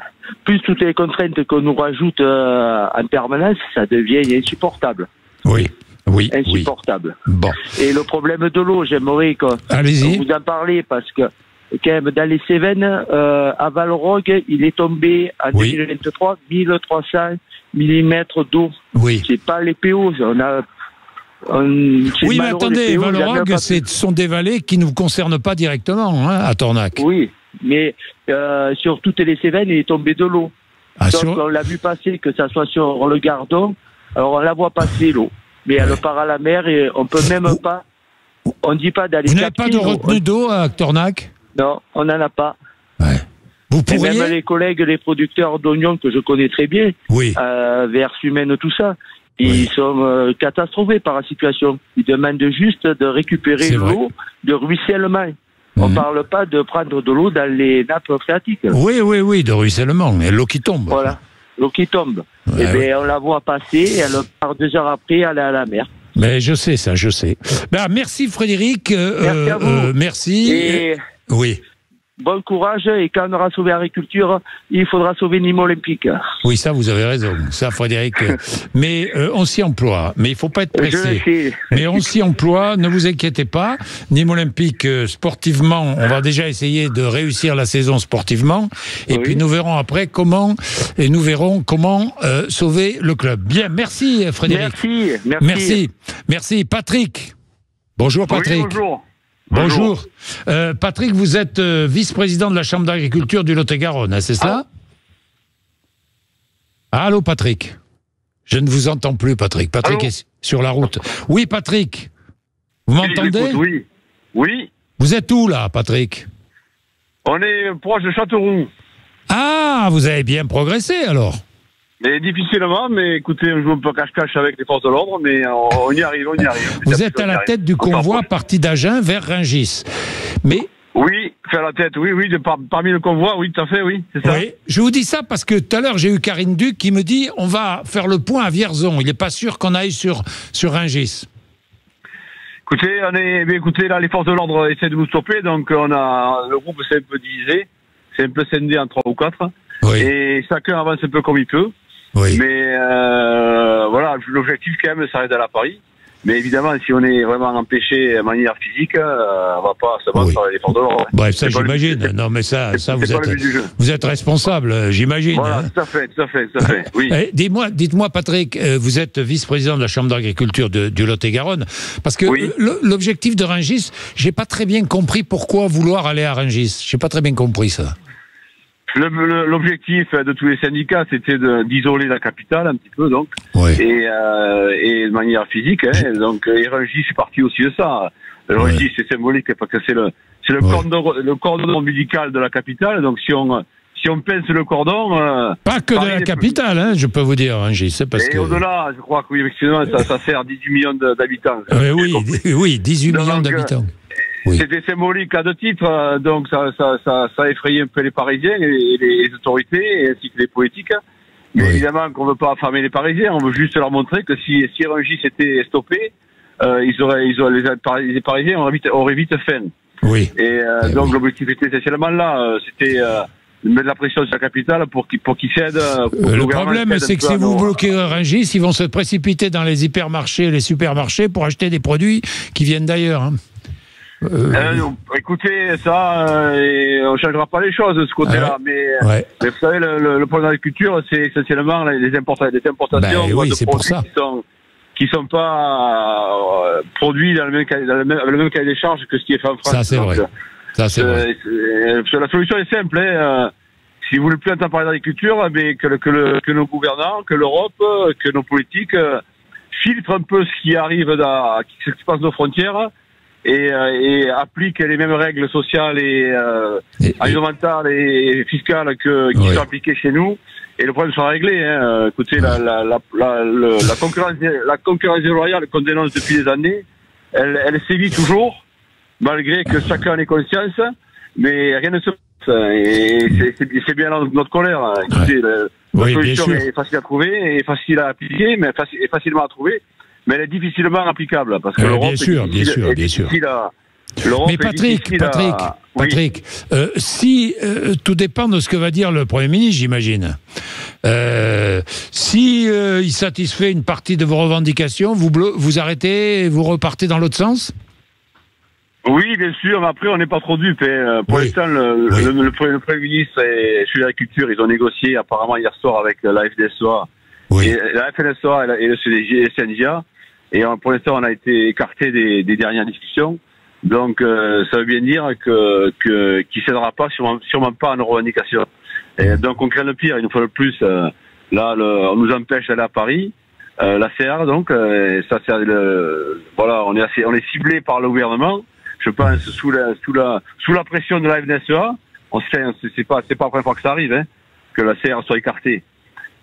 plus toutes les contraintes qu'on nous rajoute euh, en permanence, ça devient insupportable. Oui, oui, oui. Insupportable. Bon, Et le problème de l'eau, j'aimerais que vous en parliez parce que quand même dans les Cévennes, euh, à Valrogue, il est tombé en Oui. 2023 1300 mm d'eau. Oui. C'est pas les PO, on a on- Oui, mais attendez, PO, pas ce sont des vallées qui ne vous concernent pas directement, hein, à Tornac. Oui, mais euh, sur toutes les Cévennes, il est tombé de l'eau. Ah, Donc sur- on l'a vu passer, que ça soit sur le Gardon, alors on la voit passer l'eau. Mais elle part à la mer et on peut même Vous- pas, on dit pas d'aller Vous n'avez pas de retenue d'eau à Tornac Non, on n'en a pas. Ouais. Vous Et même pourriez les collègues, les producteurs d'oignons que je connais très bien, Oui. euh, vers humaine, tout ça, ils Oui. sont euh, catastrophés par la situation. Ils demandent juste de récupérer l'eau de ruissellement. On Mhm. parle pas de prendre de l'eau dans les nappes phréatiques. Oui, oui, oui, de ruissellement, l'eau qui tombe. Voilà, l'eau qui tombe. Ouais, et ouais. ben on la voit passer, et elle part deux heures après, elle est à la mer. Mais je sais ça, je sais. Ben, merci Frédéric. euh, Merci à euh, vous. euh, merci. Et Oui. Bon courage. Et quand on aura sauvé l'agriculture, il faudra sauver Nîmes Olympique. Oui, ça, vous avez raison. Ça, Frédéric. [laughs] mais euh, on s'y emploie. Mais il faut pas être pressé. Mais on s'y emploie. Ne vous inquiétez pas. Nîmes Olympique, euh, sportivement, on va déjà essayer de réussir la saison sportivement. Et Oui. puis nous verrons après comment et nous verrons comment euh, sauver le club. Bien, merci Frédéric. Merci, merci. Merci. Merci. Patrick. Bonjour Patrick. Oui, bonjour. Bonjour. Euh, Patrick, vous êtes euh, vice-président de la Chambre d'agriculture du Lot-et-Garonne, hein, c'est cela Allô Patrick Je ne vous entends plus Patrick. Patrick Allô est sur la route. Oui Patrick Vous m'entendez Oui. Oui. Vous êtes où là Patrick? On est proche de Châteauroux. Ah, vous avez bien progressé alors Mais difficilement, mais écoutez, on joue un peu cache-cache avec les forces de l'ordre, mais on, y arrive, on y arrive. Vous êtes à la tête du convoi parti d'Agen vers Rungis. Mais Oui, faire la tête, oui, oui, de par- parmi le convoi, oui, tout à fait, oui, c'est ça. Oui, je vous dis ça parce que tout à l'heure j'ai eu Karine Duc qui me dit on va faire le point à Vierzon. Il n'est pas sûr qu'on aille sur sur Rungis. Écoutez, on est, mais écoutez, là, les forces de l'ordre essaient de nous stopper, donc on a, le groupe s'est un peu divisé, c'est un peu scindé en trois ou quatre, Oui. et chacun avance un peu comme il peut. Oui. Mais euh, voilà, l'objectif quand même, ça reste à la Paris. Mais évidemment, si on est vraiment empêché de manière physique, euh, on va pas se battre Oui. les forces de l'ordre. Bref, ça j'imagine. Non, mais ça, ça vous êtes vous responsable, euh, j'imagine. Voilà, hein. tout à fait, tout à fait, tout à fait. Oui. Eh, Dis-moi, dites-moi, Patrick, euh, vous êtes vice-président de la Chambre d'agriculture du Lot-et-Garonne, parce que Oui. l'objectif de Rungis, j'ai pas très bien compris pourquoi vouloir aller à Rungis. J'ai pas très bien compris ça. L'objectif de tous les syndicats, c'était d'isoler la capitale un petit peu, donc, Oui. et, euh, et de manière physique. Hein, donc, et Rungis fait partie aussi de ça. Rungis, c'est symbolique parce que c'est le, c'est le cordon, le cordon ombilical de la capitale. Donc, si on, si on pince le cordon, euh, Pas que de la capitale, hein, je peux vous dire, Rungis, c'est parce et que. au-delà, je crois que oui, effectivement, ça, ça sert 18 millions d'habitants. Euh, oui, oui, 18 Donc, millions euh, d'habitants. Oui. C'était symbolique à deux titres, euh, donc ça, ça, ça, effrayé un peu les Parisiens et les, les autorités, ainsi que les politiques. Mais Oui. évidemment qu'on veut pas affamer les Parisiens, on veut juste leur montrer que si, si Rungis était stoppé, euh, ils auraient, ils auraient, les, Paris- les Parisiens auraient vite, auraient vite faim. Oui. Et euh, Eh donc oui. l'objectif était essentiellement là, c'était euh, de mettre la pression sur la capitale pour qu'ils pour qu'ils cèdent. pour le problème, c'est que si vous nos- bloquez Rungis, ils vont se précipiter dans les hypermarchés les supermarchés pour acheter des produits qui viennent d'ailleurs. hein. Euh, Euh, écoutez, ça, euh, et on changera pas les choses de ce côté-là, mais, ouais. mais vous savez, le, le, le problème de l'agriculture, c'est essentiellement les, les importa- les importations Ben oui, de produits ça. qui sont qui sont pas euh, produits dans le même dans le même, avec le même cahier des charges que ce qui est fait en France. Ça, c'est vrai. euh, Ça, c'est vrai. euh, la solution est simple. Hein, euh, si vous voulez plus entendre parler d'agriculture, bien, que, le- que, le- que nos gouvernants, que l'Europe, euh, que nos politiques euh, filtrent un peu ce qui arrive, dans, ce qui se passe nos frontières et, euh, et appliquent les mêmes règles sociales et, euh, Et- environnementales et fiscales que, qui Ouais. sont appliquées chez nous. Et le problème sera réglé. Hein. Écoutez, la, la, la, la, la concurrence, la concurrence déloyale qu'on dénonce depuis des années, elle, elle sévit toujours, malgré que chacun en ait conscience, mais rien ne se passe. Et c'est- bien notre colère. Écoutez, la Oui, solution est facile à trouver, et facile à appliquer, mais est facilement à trouver, mais elle est difficilement applicable parce que Euh, bien sûr, bien sûr, bien sûr. à- Mais Patrick, à- Patrick, Oui. Patrick, euh, si euh, tout dépend de ce que va dire le Premier ministre, j'imagine. Euh, si il satisfait une partie de vos revendications, vous vous arrêtez, et vous repartez dans l'autre sens? Oui, bien sûr, mais après, on n'est pas trop dupes. hein. Pour Oui. l'instant, le, Oui. le, le Premier le Premier ministre et celui de l'Agriculture, ils ont négocié apparemment hier soir avec la FDSOA, Oui. et, la FNSOA et, la- et le CDG et euh, pour l'instant, on a été écarté des, des dernières discussions. Donc, euh, ça veut bien dire que que qui cédera pas, sûrement, sûrement pas à nos revendications. Et donc, on craint le pire. Il nous faut le plus. euh, là, le, on nous empêche d'aller à Paris. Euh, la CR, donc, euh, ça, c'est le, voilà, on est assez, on est ciblé par le gouvernement. Je pense sous la, sous la, sous la pression de la FNSEA. On sait, c'est pas, c'est pas la première fois que ça arrive, hein, que la CR soit écartée.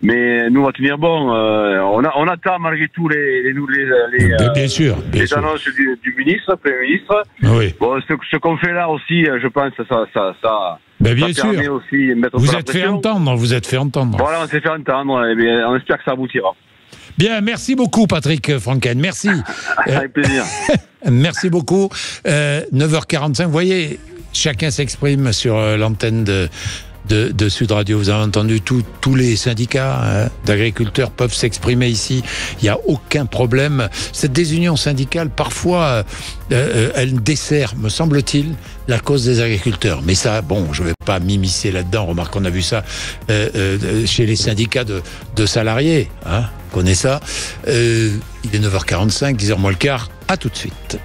Mais nous, on va tenir bon. euh, on, a, on attend malgré tout les, les, les, les, Bien, euh, bien sûr, bien les sûr. annonces du, du ministre, Premier ministre. Oui. Bon, ce, ce qu'on fait là aussi, euh, je pense, ça, ça, ça, Ben, bien ça sûr. aussi de mettre Vous êtes fait entendre, vous êtes fait entendre. Voilà, on s'est fait entendre. Et bien, on espère que ça aboutira. Bien, merci beaucoup, Patrick Franken. Merci. [laughs] Avec plaisir. [laughs] Merci beaucoup. Euh, 9h45, vous voyez, chacun s'exprime sur l'antenne de, de, Sud Radio. Vous avez entendu tous les syndicats hein, d'agriculteurs peuvent s'exprimer ici. Il n'y a aucun problème. Cette désunion syndicale, parfois, euh, euh, elle dessert, me semble-t-il, la cause des agriculteurs. Mais ça, bon, je ne vais pas m'immiscer là-dedans. Remarque, on a vu ça euh, chez les syndicats de, salariés. Hein, on connaît ça. il est 9h45, 10h moins le quart. À tout de suite.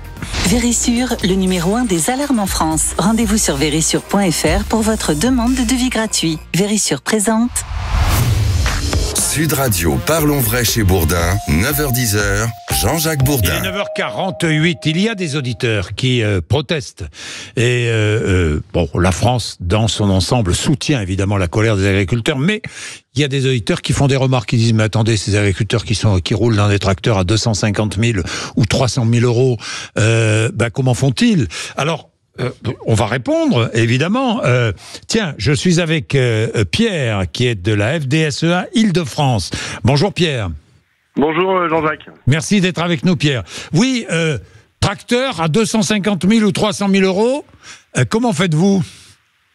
Vérissure, le numéro 1 des alarmes en France. Rendez-vous sur vérissure.fr pour votre demande de devis gratuit. Vérissure présente. Sud Radio, parlons vrai chez Bourdin, 9h10h, Jean-Jacques Bourdin. Il est 9h48, il y a des auditeurs qui euh, protestent. Et euh, euh, bon, la France, dans son ensemble, soutient évidemment la colère des agriculteurs, mais il y a des auditeurs qui font des remarques, qui disent mais attendez, ces agriculteurs qui sont qui roulent dans des tracteurs à 250 000 ou 300 000 euros, ben, comment font-ils? Alors euh, on va répondre, évidemment. Euh, tiens, je suis avec euh, Pierre, qui est de la FDSEA Île-de-France. Bonjour Pierre. Bonjour Jean-Jacques. Merci d'être avec nous Pierre. Oui, tracteur à 250 000 ou 300 000 euros, comment faites-vous?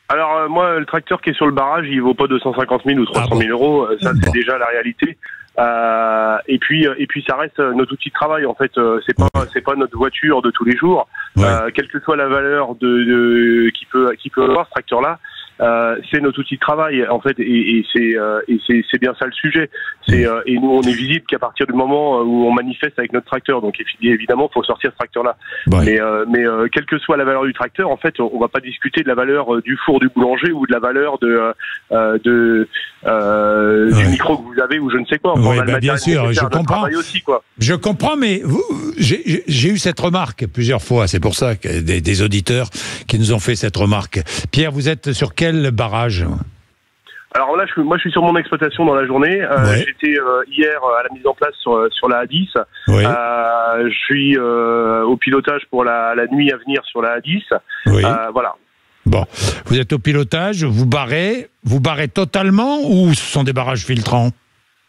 Alors moi, le tracteur qui est sur le barrage, il vaut pas 250 000 ou 300 000 ah euros. Ça, c'est déjà la réalité. Euh, et puis, et puis, ça reste notre outil de travail. En fait, c'est pas, c'est pas notre voiture de tous les jours. Euh, quelle que soit la valeur de, de qui peut qui peut avoir ce tracteur-là, euh, c'est notre outil de travail en fait, et, et c'est euh, c'est bien ça le sujet. C'est euh, et nous on est visible qu'à partir du moment où on manifeste avec notre tracteur. Donc évidemment, faut sortir ce tracteur-là. Mais mais quelle que soit la valeur du tracteur, en fait, on va pas discuter de la valeur du four du boulanger ou de la valeur de de du micro que vous avez ou je ne sais quoi. Bah, bien sûr, je comprends. Aussi, quoi. Je comprends, mais j'ai eu cette remarque plusieurs fois. C'est pour ça que des, des auditeurs qui nous ont fait cette remarque. Pierre, vous êtes sur quel barrage alors là, je, moi, je suis sur mon exploitation dans la journée. Euh, j'étais euh, hier à la mise en place sur, sur la A10. Euh, je suis au pilotage pour la, la, nuit à venir sur la A10. voilà. Bon, vous êtes au pilotage, vous barrez, vous barrez totalement ou ce sont des barrages filtrants?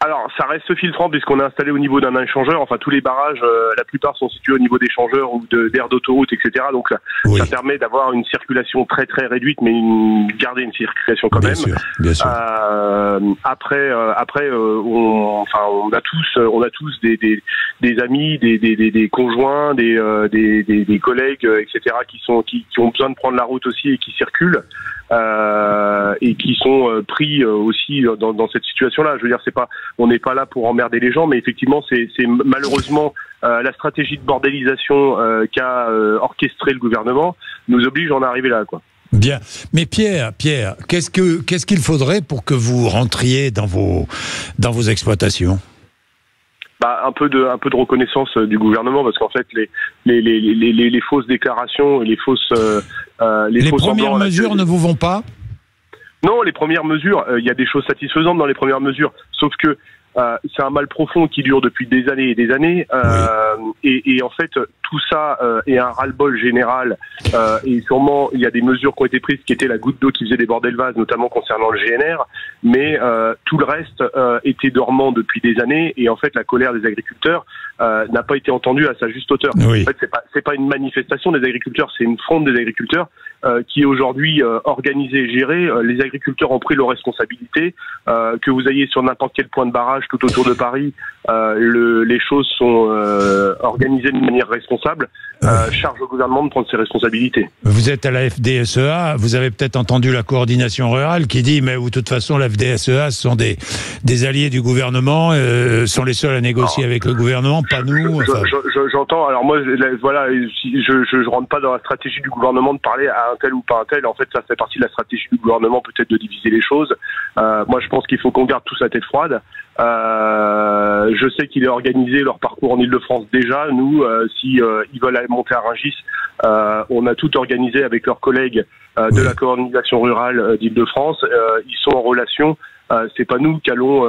Alors, ça reste filtrant puisqu'on est installé au niveau d'un échangeur. Enfin, tous les barrages, euh, la plupart sont situés au niveau d'échangeurs ou d'air d'autoroute, etc. Donc, ça permet d'avoir une circulation très très réduite, mais une, garder une circulation quand bien même. Sûr, bien sûr. Euh, après, euh, après, euh, on, enfin, on a tous, on a tous des, des, des amis, des, des, des, conjoints, des, des, des, collègues, etc. qui sont qui, qui ont besoin de prendre la route aussi et qui circulent. Euh, et qui sont euh, pris euh, aussi dans, dans cette situation-là. Je veux dire, c'est pas, on n'est pas là pour emmerder les gens, mais effectivement, c'est malheureusement la stratégie de bordélisation qu'a orchestré le gouvernement nous oblige à en arriver là, quoi. Bien, mais Pierre, Pierre, qu'est-ce que qu'est-ce qu'il faudrait pour que vous rentriez dans vos dans vos exploitations? Bah, un peu de un peu de reconnaissance euh, du gouvernement parce qu'en fait les les, les, les, les fausses déclarations et les fausses euh, euh les, premières mesures ne vous vont pas? Non les premières mesures il y a des choses satisfaisantes dans les premières mesures sauf que euh, c'est un mal profond qui dure depuis des années et des années. Euh, et, et, en fait, tout ça euh, est un ras-le-bol général. Euh, et sûrement, il y a des mesures qui ont été prises qui étaient la goutte d'eau qui faisait déborder le vase, notamment concernant le GNR. Mais euh, tout le reste était dormant depuis des années. Et en fait, la colère des agriculteurs n'a pas été entendue à sa juste hauteur. En fait, c'est pas, pas une manifestation des agriculteurs, c'est une fronde des agriculteurs qui est aujourd'hui organisée et gérée. les agriculteurs ont pris leurs responsabilités. que vous ayez sur n'importe quel point de barrage tout autour de Paris, le, les choses sont organisées de manière responsable euh, charge au gouvernement de prendre ses responsabilités. Vous êtes à la FDSEA, vous avez peut-être entendu la coordination rurale qui dit, mais de toute façon, la FDSEA, ce sont des, des alliés du gouvernement, euh, sont les seuls à négocier avec le gouvernement, pas nous. J'entends, alors moi, voilà, je, je, je rentre pas dans la stratégie du gouvernement de parler à un tel ou pas un tel. En fait, ça fait partie de la stratégie du gouvernement, peut-être de diviser les choses. Euh, moi, je pense qu'il faut qu'on garde tout sa tête froide. Euh, je sais qu'il est organisé leur parcours en Ile-de-France déjà. Nous, euh, si euh, ils veulent aller monter à Rungis, on a tout organisé avec leurs collègues de la coordination rurale d'Île-de-France. ils sont en relation. C'est pas nous qui allons,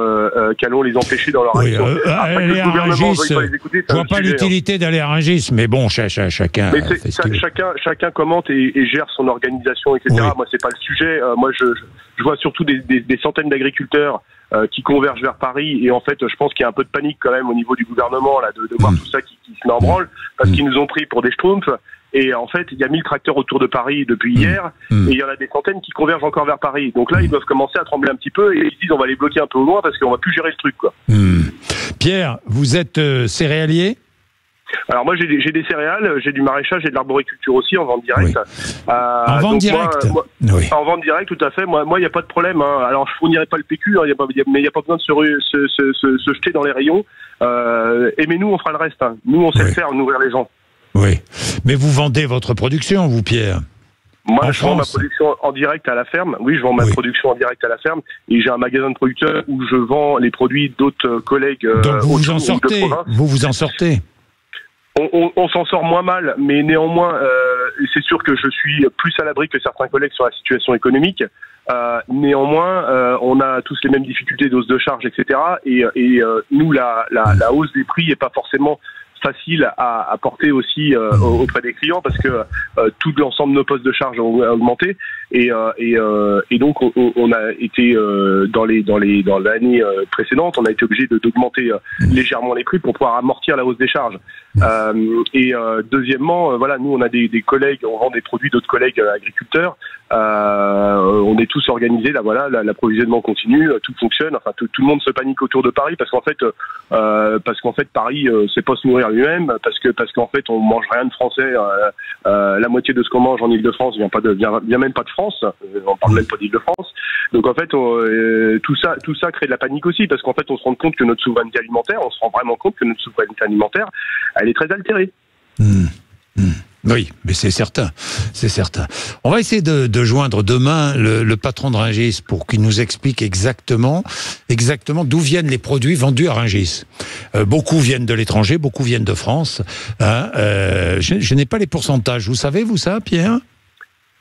allons les empêcher dans leur oui, action. Rungis, je vois pas hein. l'utilité d'aller à Rungis, mais bon, chacun, chacun, chacun, chacun commente et, et, gère son organisation, etc. Moi, c'est pas le sujet. moi, je, je, vois surtout des, des, des centaines d'agriculteurs euh, qui convergent vers Paris. Et en fait, je pense qu'il y a un peu de panique quand même au niveau du gouvernement là, de, de voir mm. tout ça qui, qui se met en branle, parce mm. qu'ils nous ont pris pour des schtroumpfs. Et en fait, il y a 1000 tracteurs autour de Paris depuis Mmh. hier, Mmh. et il y en a des centaines qui convergent encore vers Paris. Donc là, ils doivent commencer à trembler un petit peu, et ils se disent on va les bloquer un peu au loin parce qu'on va plus gérer le truc, quoi. Pierre, vous êtes euh, céréalier? Alors moi, j'ai des, céréales, j'ai du maraîchage, j'ai de l'arboriculture aussi en vente directe. Euh, En vente moi, directe moi- Oui. En vente directe, tout à fait. Moi, moi, il n'y a pas de problème. hein. Alors, je fournirai pas le PQ, hein, y a pas, y a- mais il n'y a pas besoin de se, ru- se, se, se- se jeter dans les rayons. Euh, et mais nous, on fera le reste. hein. Nous, on sait Oui. le faire, nourrir les gens. Oui. Mais vous vendez votre production, vous, Pierre Moi, En je vends ma production en direct à la ferme. Oui, je vends ma Oui. production en direct à la ferme. Et j'ai un magasin de producteurs où je vends les produits d'autres euh, collègues. euh, Donc vous vous en sortez. Vous vous en sortez on, on- on s'en sort moins mal, mais néanmoins, euh, c'est sûr que je suis plus à l'abri que certains collègues sur la situation économique. Euh, néanmoins, euh, on a tous les mêmes difficultés d'hausse de charges, etc. Et, et, nous, la, la, la hausse des prix est pas forcément facile à, à porter aussi euh, auprès des clients parce que euh, tout l'ensemble de nos postes de charge ont augmenté et, euh, et, euh, et donc on, a été euh, dans les dans les dans l'année précédente on a été obligé d'augmenter euh, légèrement les prix pour pouvoir amortir la hausse des charges. Euh, et euh, deuxièmement voilà nous on a des, des collègues on vend des produits d'autres collègues agriculteurs. Euh, on est tous organisés là voilà la- l'approvisionnement continue tout fonctionne. Enfin tout, tout le monde se panique autour de Paris parce qu'en fait euh, parce qu'en fait Paris euh, c'est pas se nourrir lui-même parce que parce qu'en fait on mange rien de français. La moitié de ce qu'on mange en Ile-de-France vient pas de vient, vient même pas de France on parle même pas d'Île-de-France donc en fait euh, tout ça tout ça crée de la panique aussi parce qu'en fait on se rend compte que notre souveraineté alimentaire on se rend vraiment compte que notre souveraineté alimentaire elle est très altérée Hmm. Hmm. Oui, mais c'est certain, c'est certain. On va essayer de, joindre demain le, patron de Ringis pour qu'il nous explique exactement, exactement d'où viennent les produits vendus à Ringis. Euh, beaucoup viennent de l'étranger, beaucoup viennent de France. hein. Euh, je n'ai pas les pourcentages. Vous savez, vous ça, Pierre?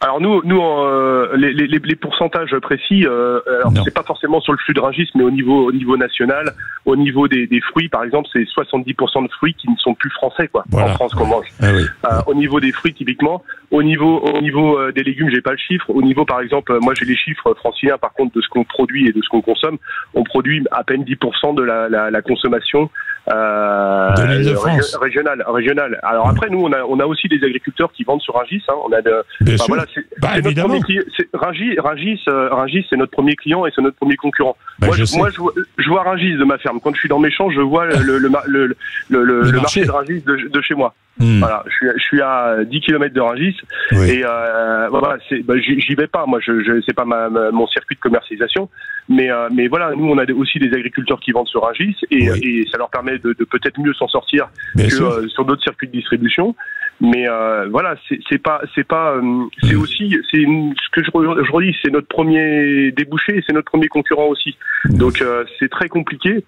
Alors nous, nous euh, les, les, les pourcentages précis, euh, alors c'est pas forcément sur le flux de Rungis, mais au niveau au niveau national, au niveau des, des fruits, par exemple, c'est 70% de fruits qui ne sont plus français, quoi, Voilà. en France qu'on mange. Ah oui. Euh, au niveau des fruits, typiquement, au niveau au niveau euh, des légumes, j'ai pas le chiffre. Au niveau, par exemple, moi j'ai les chiffres franciliens, par contre, de ce qu'on produit et de ce qu'on consomme, on produit à peine 10% de la, la, la consommation De l'Île-de-France. régio- régionale. Régionale. Alors après, nous, on a on a aussi des agriculteurs qui vendent sur Rungis. Hein. On a de, Bien sûr. voilà, c'est Bah, évidemment. premier Rungis, Rungis, euh, Rungis, c'est notre premier client et c'est notre premier concurrent. Bah, moi, je moi, je, vois- je vois Rungis de ma ferme. Quand je suis dans mes champs, je vois le, le, le, le, marché. marché de Rungis de, de chez moi. Hmm. Voilà, je suis, je suis à 10 km de Rungis Oui. et euh, voilà, bah, j'y j'y vais pas. Moi, je, je c'est pas ma, ma- mon circuit de commercialisation, mais euh, mais voilà, nous on a aussi des agriculteurs qui vendent sur Rungis et, Oui. et ça leur permet de, de peut-être mieux s'en sortir Bien que euh, sur d'autres circuits de distribution. Mais euh, voilà, c'est pas c'est pas euh, c'est aussi c'est ce que je, je redis, c'est notre premier débouché c'est notre premier concurrent aussi. Mm. Donc euh, c'est très compliqué.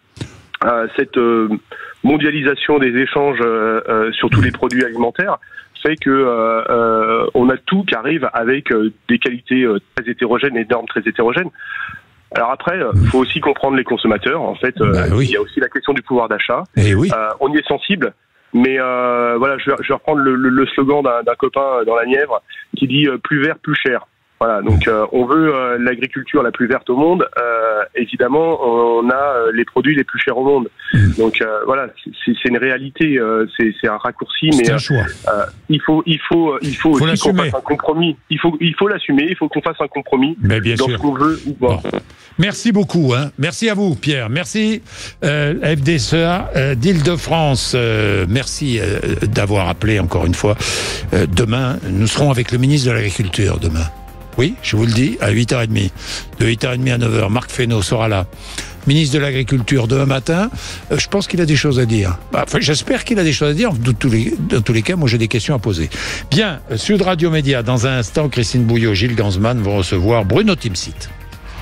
euh, cette euh, mondialisation des échanges euh, euh, sur tous les produits alimentaires fait que euh, euh, on a tout qui arrive avec euh, des qualités euh, très hétérogènes et des normes très hétérogènes. Alors après, il faut aussi comprendre les consommateurs. En fait, euh, Bah oui. il y a aussi la question du pouvoir d'achat. Eh oui. Euh, on y est sensible, mais euh, voilà, je vais, je vais reprendre le, le- le slogan d'un d'un copain dans la Nièvre qui dit euh, plus vert, plus cher. Voilà, donc euh, on veut euh, l'agriculture la plus verte au monde. Euh, évidemment, on a euh, les produits les plus chers au monde. Donc euh, voilà, c'est une réalité, euh, c'est un raccourci, mais un choix. euh, il faut, il faut, il faut, Faut aussi qu'on fasse un compromis. Il faut, il faut l'assumer. Il faut qu'on fasse un compromis Mais bien dans sûr. ce qu'on veut ou pas. Merci beaucoup. Hein. Merci à vous, Pierre. Merci, euh, FDCA euh, d'Île-de-France. Euh, merci euh, d'avoir appelé encore une fois. Euh, demain, nous serons avec le ministre de l'Agriculture demain. Oui, je vous le dis, à 8h30. De 8h30 à 9h, Marc Fesneau sera là. Ministre de l'Agriculture demain matin, Euh, je pense qu'il a des choses à dire. Bah, j'espère qu'il a des choses à dire. De tous les, dans tous les cas, moi, j'ai des questions à poser. Bien, euh, Sud Radio Média, dans un instant, Christine Bouillot, Gilles Gansman vont recevoir Bruno Timsit.